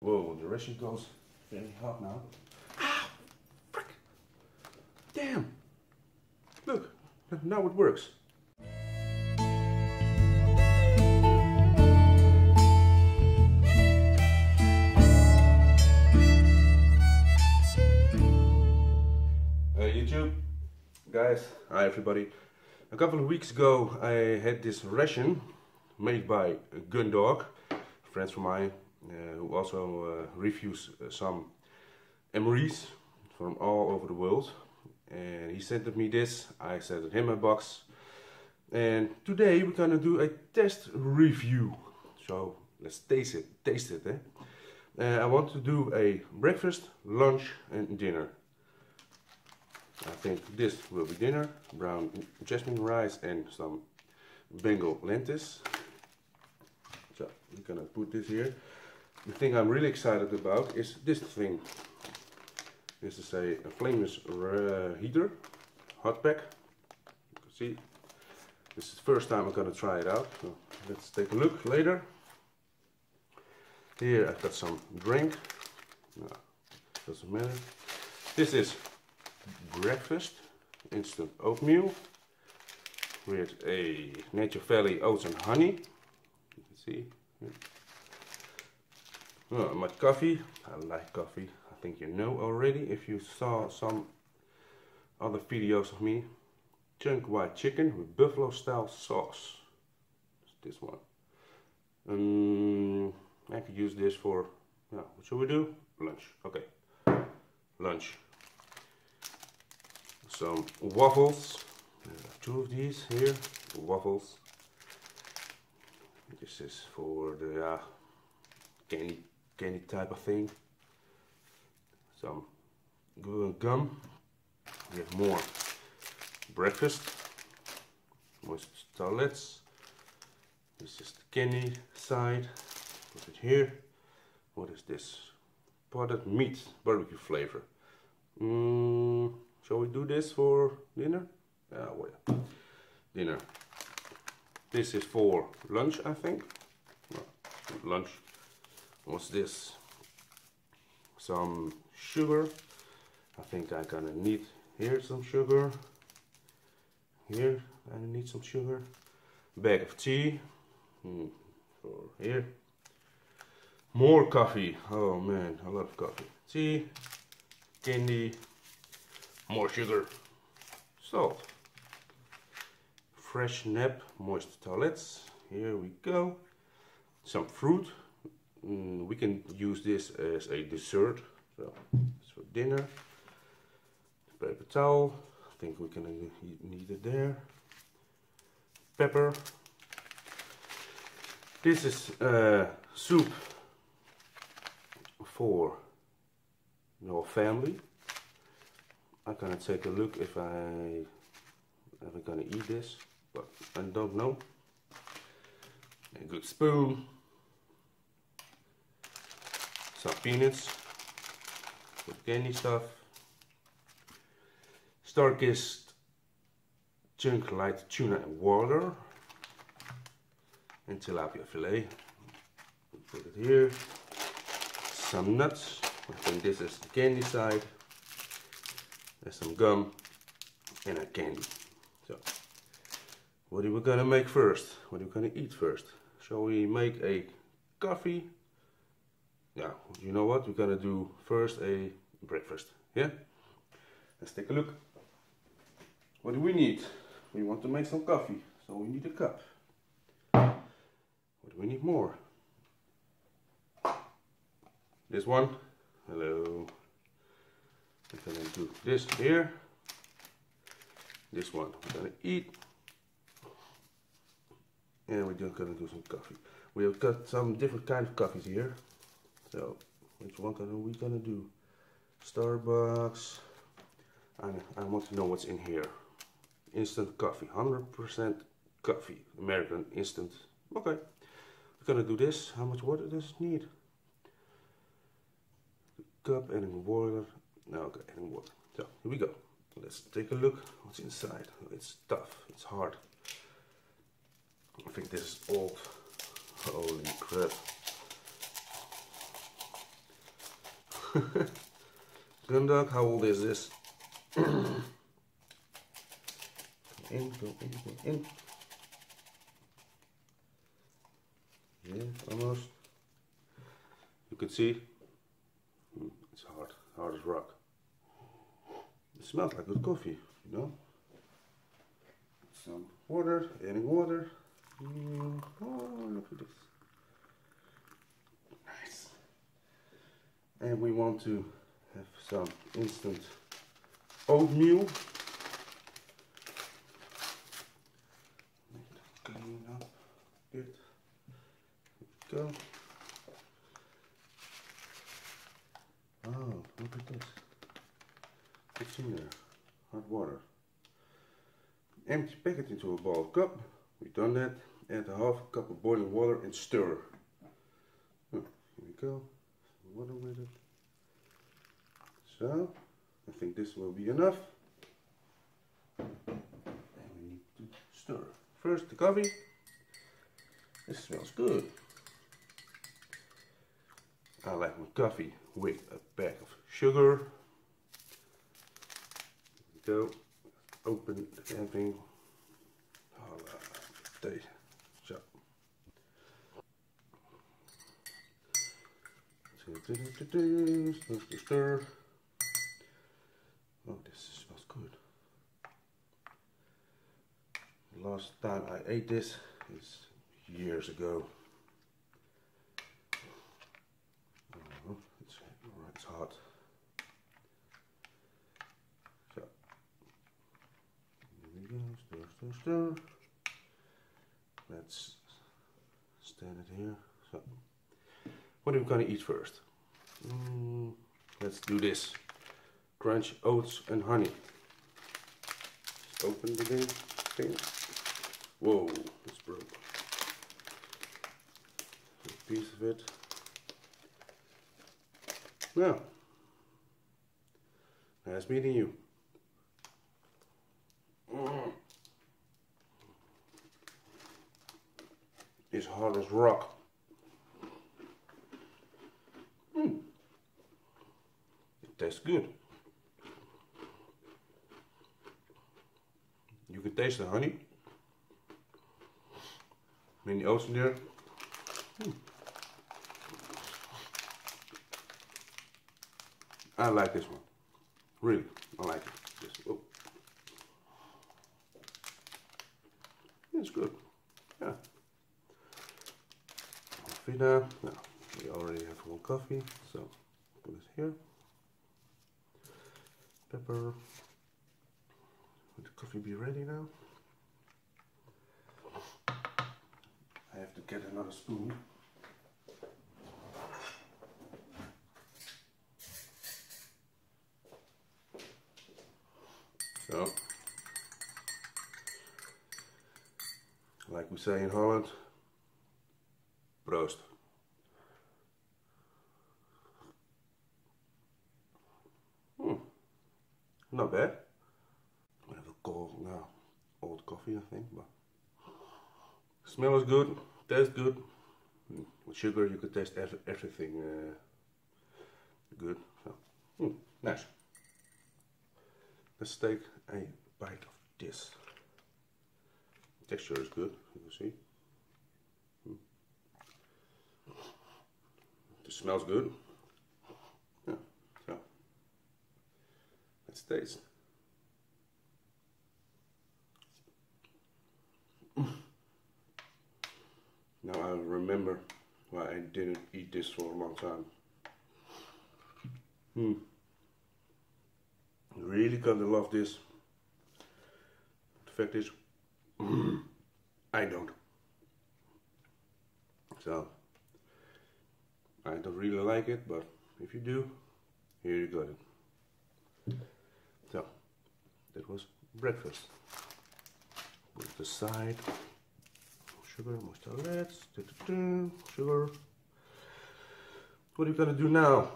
Whoa, the ration goes very hot now. Ah, frick! Damn! Look, now it works. Hey YouTube, guys, hi everybody. A couple of weeks ago I had this ration made by Gundog, friends of mine uh, who also uh, reviews uh, some MREs from all over the world. And he sent me this, I sent him a box. And today we're gonna do a test review. So let's taste it, taste it. Eh? Uh, I want to do a breakfast, lunch and dinner. I think this will be dinner, brown jasmine rice and some Bengal lentils. So we're gonna put this here. The thing I'm really excited about is this thing. This is a, a flameless heater, hot pack. You can see, this is the first time I'm gonna try it out. So let's take a look later. Here I've got some drink. No, doesn't matter. This is breakfast, instant oatmeal with a Nature Valley oats and honey. You can see. My coffee. I like coffee. I think you know already if you saw some other videos of me. Chunk white chicken with buffalo style sauce. It's this one. Um, I could use this for, yeah, what should we do? Lunch. Okay. Lunch some waffles. two of these here, waffles. This is for the uh, candy, candy type of thing. Some gum. We have more breakfast. Moist towelettes. This is the candy side. Put it here. What is this? Potted meat, barbecue flavor. Mm, Shall we do this for dinner? Yeah, well, dinner. This is for lunch, I think. lunch. What's this? Some sugar. I think I'm gonna need here some sugar. Here I need some sugar. Bag of tea. Hmm, for here. More coffee. Oh man, a lot of coffee. Tea, candy, more sugar, salt, fresh nap, moist towelettes, here we go, some fruit, mm, we can use this as a dessert, so it's for dinner, paper towel, I think we can need it there, pepper, this is uh, soup for your family. I'm gonna take a look if I ever gonna eat this, but I don't know. A good spoon, some peanuts, some candy stuff, Starkist chunk light tuna and water, and tilapia fillet. Put it here. Some nuts. I think this is the candy side. There's some gum and a candy. So, what are we gonna make first? What are we gonna eat first? Shall we make a coffee? Yeah, you know what? We're gonna do first a breakfast. Yeah? Let's take a look. What do we need? We want to make some coffee, so we need a cup. What do we need more? This one. Hello. We're gonna do this here. This one we're gonna eat. And we're just gonna do some coffee. We have got some different kind of coffees here. So which one are we gonna do? Starbucks. I, I want to know what's in here. Instant coffee, 100% coffee, American instant. Okay, we're gonna do this. How much water does it need? cup and water. boiler Okay, and water. So here we go. Let's take a look what's inside. It's tough, it's hard. I think this is old. Holy crap. Gundog, how old is this? go in, go in, go in. Yeah, almost. You can see hmm, it's hard, hard as rock. It smells like good coffee, you know. Some water, adding water. Mm, oh, look at this. And we want to have some instant oatmeal. Clean up a bit. Go. Oh, look at this. What's in there? Hot water. Empty packet into a ball cup. We've done that. Add a half cup of boiling water and stir. Here we go. Water with it. So, I think this will be enough. And we need to stir. First the coffee. This smells good. I like my coffee with a bag of sugar. Go. Open everything. Deze. Stir. Oh, this smells good. Last time I ate this is years ago. Oh, it's, it's hot. So, here we go, stir, stir, stir. Let's stand it here. So, what are we gonna eat first? Mm, let's do this. Crunch oats and honey. Just open the thing. Whoa, it's broke. A piece of it. Now, nice meeting you. Mm. It's hard as rock. Mm. It tastes good. You can taste the honey. Mini oats in there. Mm. I like this one. Really, I like it. Just, oh. It's good. Yeah. Coffee now. No, we already have one coffee, so put it here. Pepper. Would the coffee be ready now? I have to get another spoon. So, like we say in Holland, proost. Hmm. Not bad. I have a cold now, old coffee I think, but smell is good, tastes good. With sugar you could taste everything uh, good. So, hmm, nice. Let's take a bite of this. texture is good, you can see. Hmm. It smells good. Yeah, so let's taste. Now I remember why I didn't eat this for a long time. Hmm really gonna love this. The fact is, I don't. So, I don't really like it, but if you do, here you got it. That was breakfast. Put the side, sugar, mozzarella, sugar. What are you gonna do now?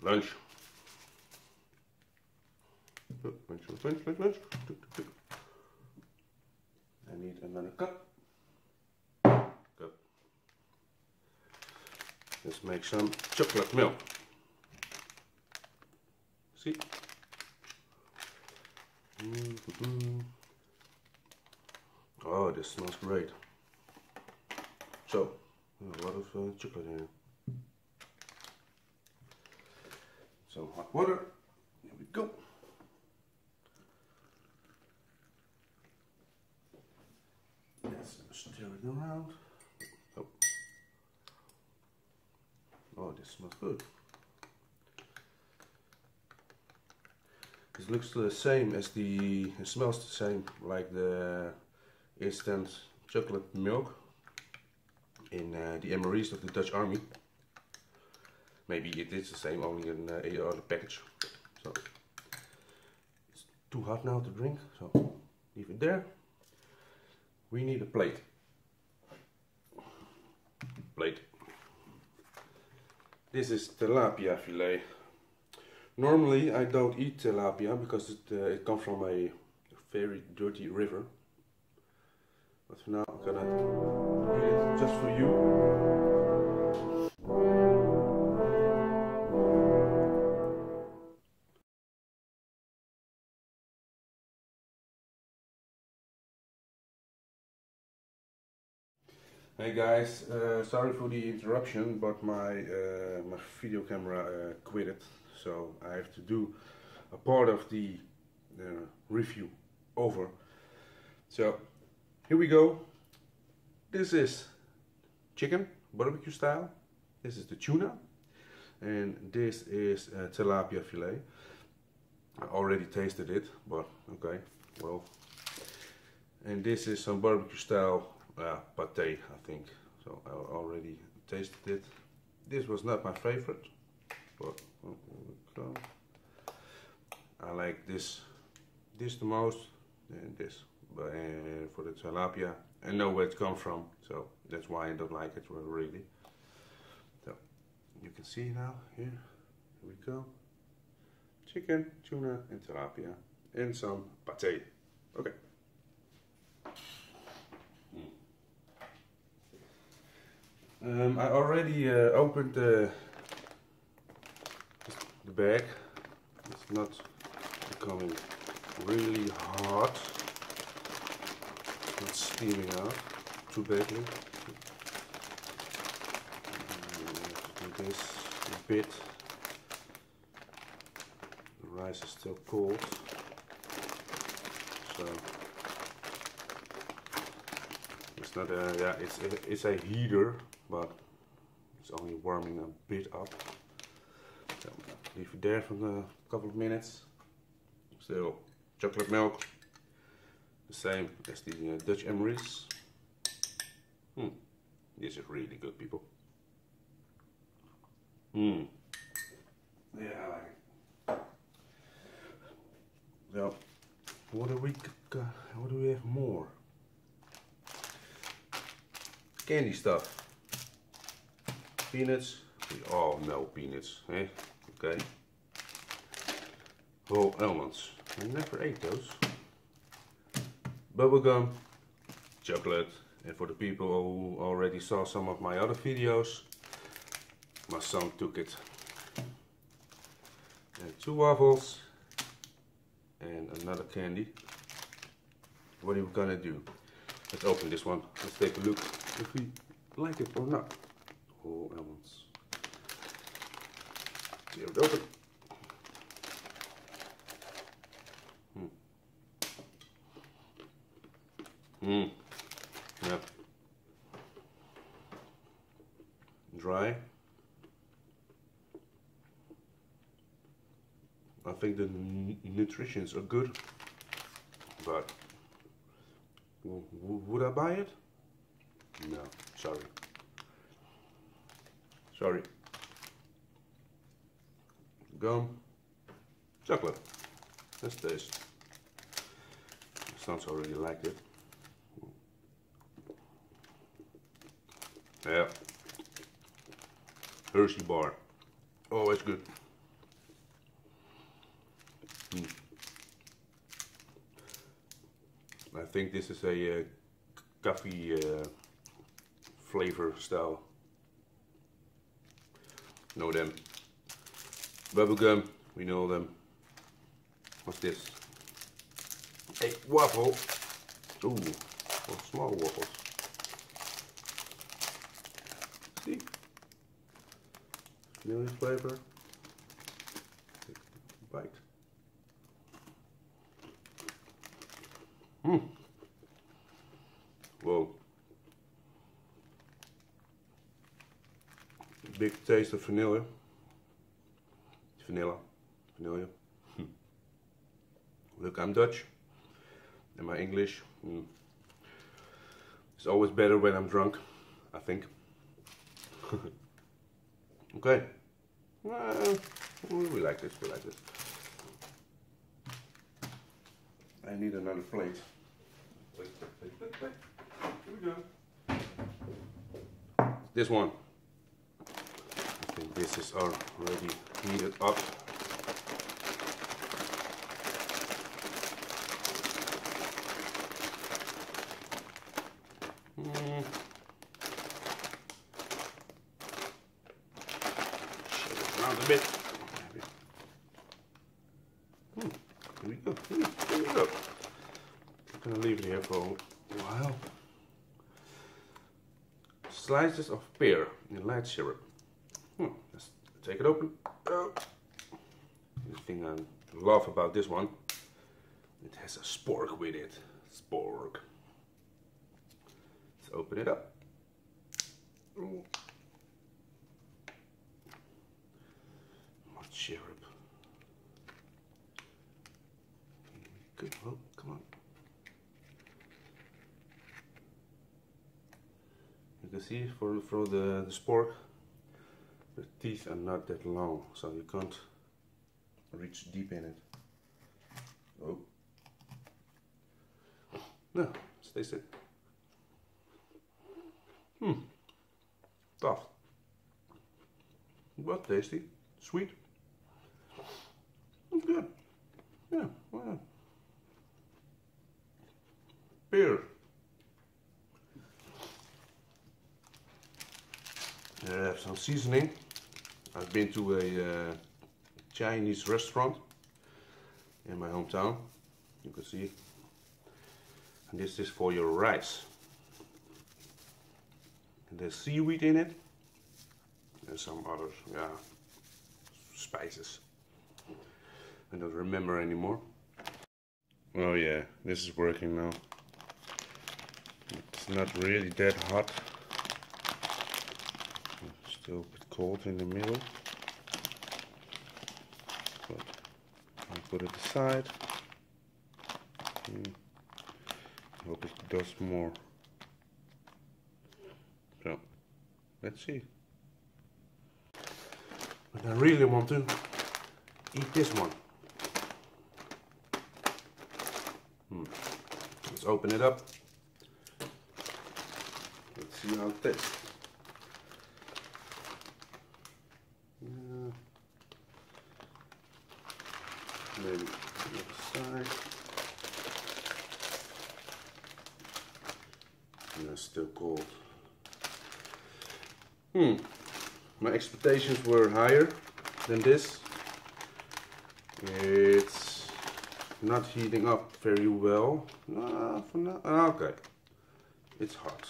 Lunch. Oh, lunch, lunch, lunch, lunch. I need another cup. Cup. let's make some chocolate milk. See? Oh, this smells great. So, a lot of uh, chocolate it. Some hot water. Here we go. Let's stir it around. Oh, oh this smells good. It looks the same as the, it smells the same like the instant chocolate milk in uh, the MREs of the Dutch army. Maybe it is the same, only in uh, a other package. So it's too hot now to drink, so leave it there. We need a plate. Plate. This is tilapia fillet. Normally I don't eat tilapia because it, uh, it comes from a very dirty river. But for now I'm gonna eat it just for you. Hey guys, uh, sorry for the interruption, but my uh, my video camera uh, quitted, so I have to do a part of the uh, review over. So here we go. This is chicken barbecue style. This is the tuna, and this is uh, tilapia fillet. I already tasted it, but okay, well. And this is some barbecue style uh, pate, I think. So I already tasted it. This was not my favorite, but I like this this the most and this. But uh, for the tilapia, I know where it comes from, so that's why I don't like it really. So you can see now here. Here we go. Chicken, tuna, and tilapia, and some pate. Okay. Um, I already uh, opened the, the bag. It's not becoming really hot. Not steaming out too badly. Do this a bit. The rice is still cold. So it's not a yeah it's a, it's a heater but it's only warming a bit up. Leave it there for a couple of minutes. Still chocolate milk, the same as the uh, Dutch MREs. Hmm, this is really good, people. Hmm. Yeah, I like it. What do we? Uh, what do we have more? Candy stuff peanuts. We all know peanuts, eh? Okay. Oh, whole almonds. I never ate those. Bubblegum, chocolate, and for the people who already saw some of my other videos, my son took it. And two waffles and another candy. What are we gonna do? Let's open this one. Let's take a look if we like it or not oh, whole almonds. It open. Hmm. Hmm. Yep. Dry. I think the nutritions are good, but would I buy it? No, sorry. Sorry. Gum. Chocolate. Let's taste. Sounds already like it. Yeah. Hershey bar. Oh, it's good. Mm. I think this is a uh, coffee uh, flavor style know them. Bubblegum, we know them. What's this? A waffle. Ooh, oh, small waffles. See? Vanilla flavor. Bite. Hmm. Whoa. Big taste of vanilla. Vanilla. Vanilla. Look, I'm Dutch. And my English mm, is always better when I'm drunk, I think. okay. Well, we like this, we like this. I need another plate. Wait. Here we go. This one. This is already heated up. Mm. Around a bit. Hmm. Here we go. Here we go. I'm gonna leave it here for a while. Slices of pear in light syrup. Hmm. Let's take it open. Oh. The thing I love about this one, it has a spork with it. Spork. Let's open it up. Ooh. Syrup. Good. Oh, come on. You can see for for the, the spork, teeth are not that long, so you can't reach deep in it. Oh. No, let's taste it. Hmm. Tough. But tasty. Sweet. Good. Yeah, well. Beer. I have some seasoning. I've been to a uh, Chinese restaurant in my hometown. You can see. And this is for your rice. And there's seaweed in it. And some other, yeah, spices. I don't remember anymore. Oh yeah, this is working now. It's not really that hot. Still a cold in the middle. But I'll put it aside. Hmm. Hope it does more. So, let's see. But I really want to eat this one. Hmm. Let's open it up. Let's see how it tastes. Maybe the other side. And it's still cold. Hmm. My expectations were higher than this. It's not heating up very well. Uh, for now. ah, okay. It's hot.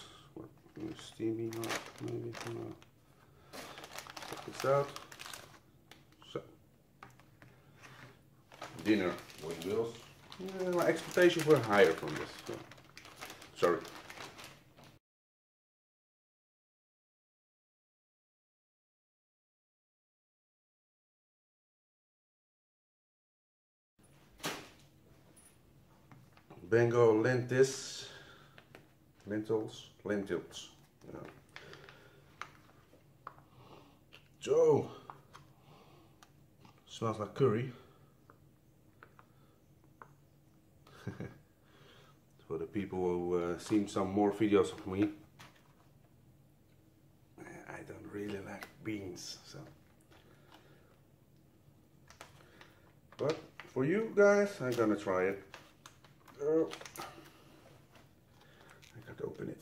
Steamy hot, maybe. No. Check this out. So. Dinner with wheels. Yeah, my expectations were higher from this. So. Sorry. Bengal lentils, lentils, lentils. Yeah. So, smells like curry. For the people who uh, seen some more videos of me, I don't really like beans, so. But for you guys, I'm gonna try it. Oh. I got to open it.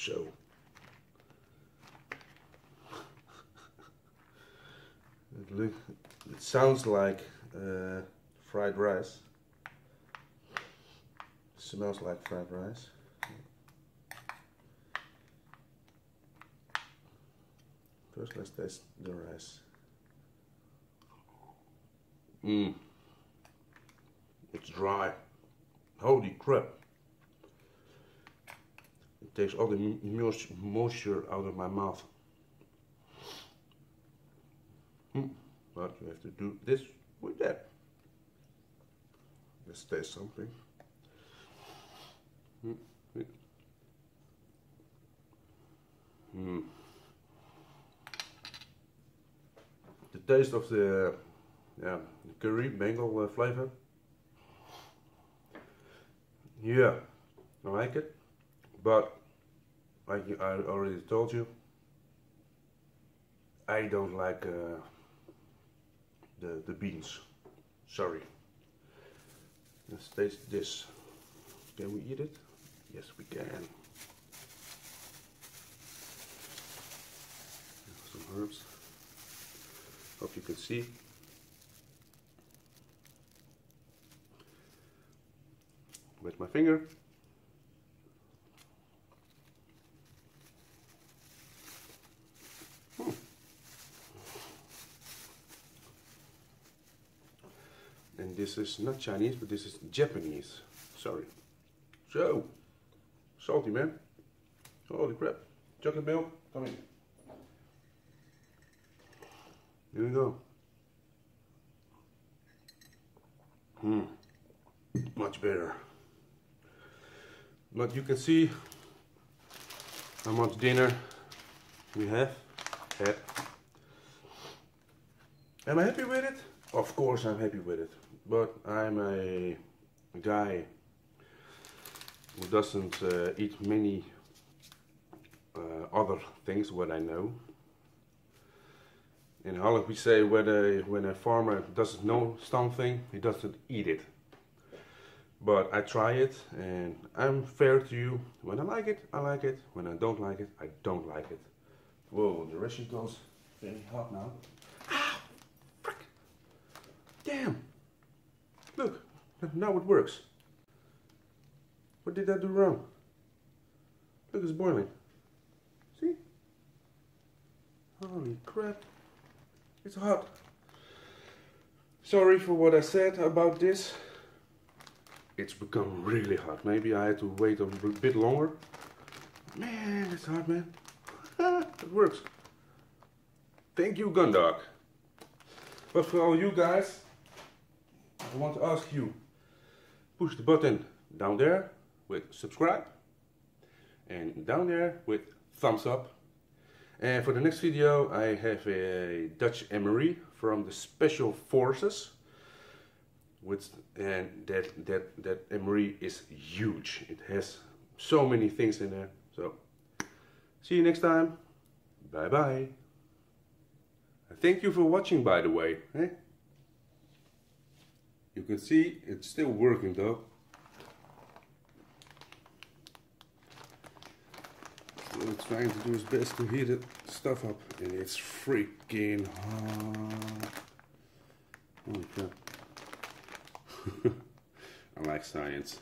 So. it, look, it sounds like uh, fried rice. smells like fried rice. First, let's taste the rice. Mmm. It's dry. Holy crap. It takes all the moisture out of my mouth. Hmm. But you have to do this with that. Let's taste something. Hmm. The taste of the yeah, curry, Bengal uh, flavor. Yeah, I like it, but like I already told you, I don't like uh, the, the beans. Sorry. Let's taste this. Can we eat it? Yes, we can. Some herbs. Hope you can see. with my finger. And this is not Chinese, but this is Japanese. Sorry. So, salty man. Holy crap. Chocolate milk, come in. Here we go. Hmm. Much better. But you can see how much dinner we have had. Am I happy with it? Of course I'm happy with it. But I'm a guy who doesn't uh, eat many uh, other things what I know. In Holland we say when a, when a farmer doesn't know something, he doesn't eat it but I try it and I'm fair to you. When I like it, I like it. When I don't like it, I don't like it. Whoa, the ration goes very hot now. Ah, frick. Damn. Look, now it works. What did I do wrong? Look, it's boiling. See? Holy crap. It's hot. Sorry for what I said about this it's become really hot. Maybe I had to wait a bit longer. Man, it's hot, man. it works. Thank you, Gundog. But for all you guys, I want to ask you, push the button down there with subscribe and down there with thumbs up. And for the next video I have a Dutch MRE from the Special Forces with and that that that MRE is huge it has so many things in there so see you next time bye bye thank you for watching by the way eh? You can see it's still working though. Still trying to do his best to heat it stuff up and it's freaking hot. Holy crap. I like science.